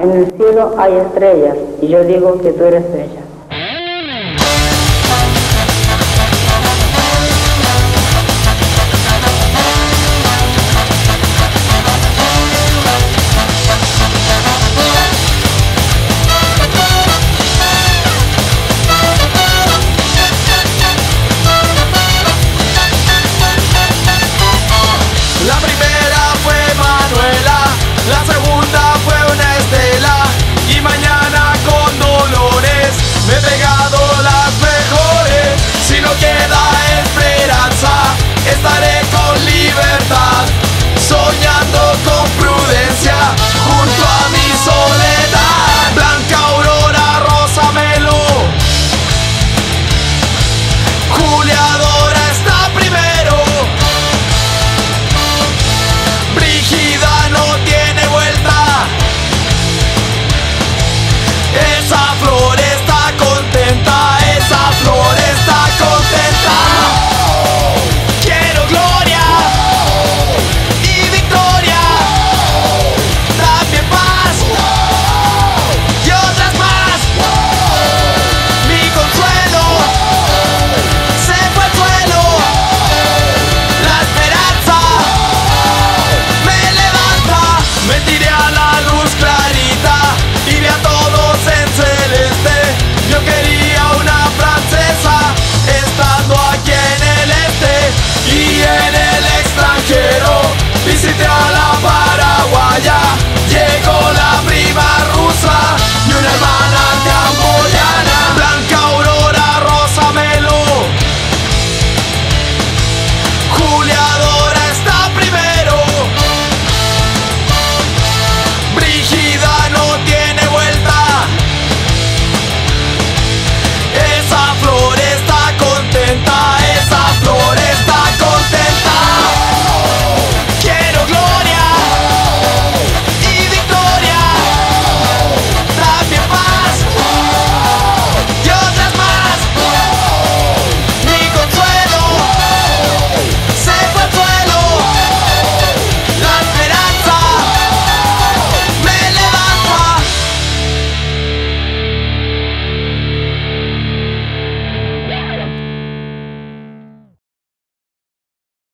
En el cielo hay estrellas y yo digo que tú eres ella. y mañana con dolores me he pegado las mejores. Si no queda esperanza, estaré con libertad. Soñar.